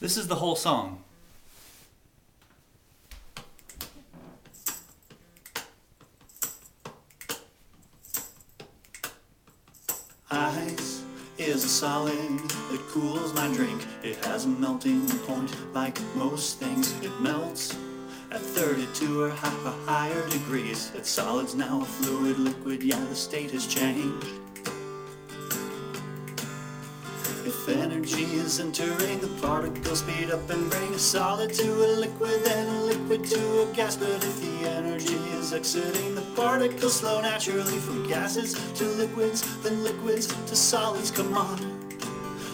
This is the whole song. Ice is a solid that cools my drink. It has a melting point like most things. It melts at 32 or half a higher degrees. That solid's now a fluid liquid, yeah, the state has changed. If energy is entering the particles, speed up and bring a solid to a liquid, then a liquid to a gas. But if the energy is exiting the particles, slow naturally from gases to liquids, then liquids to solids. Come on,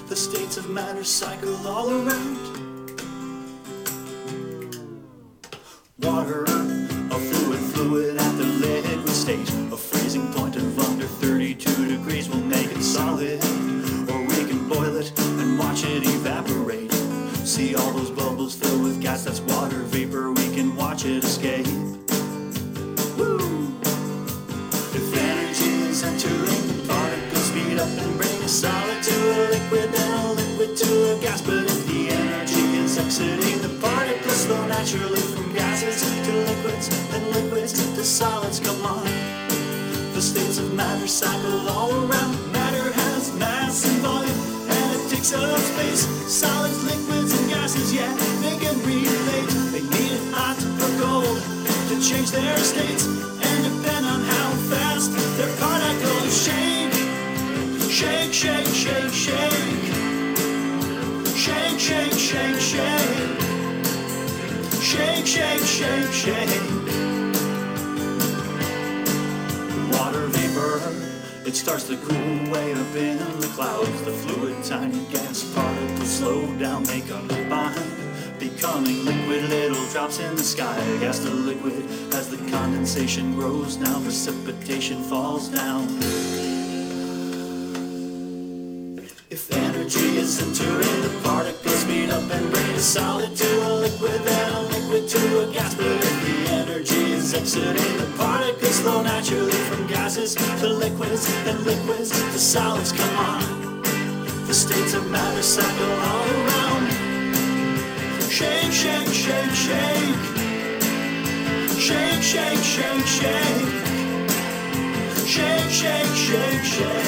the states of matter cycle all around. Water, a fluid, fluid at the liquid stage. Watch it evaporate. See all those bubbles fill with gas, that's water vapor. We can watch it escape. Woo! If energy is entering particles, speed up and bring a solid to a liquid, then a liquid to a gas. But if the energy is exiting the particles, flow naturally from gases to liquids, then liquids to solids. Come on. The states of matter cycle all around. And it space. Solids, liquids, and gases, yeah, they can relate. They need hot or cold to change their states, and depend on how fast their particles shake. Shake, shake, shake, shake. Shake, shake, shake, shake. Shake, shake, shake, shake. Water vapor, it starts to cool way up in the clouds. The fluid, tiny gas particles slow down, make a bind, becoming liquid little drops in the sky. Gas to liquid as the condensation grows. Now precipitation falls down. If energy is entering the particles, speed up and bring a solid to a liquid, then a liquid to a gas. But if the energy is exiting the particles, flow naturally from gases to liquids, then liquids to solids. Come on, states of matter cycle all around. Shake, shake, shake, shake. Shake, shake, shake, shake. Shake, shake, shake, shake.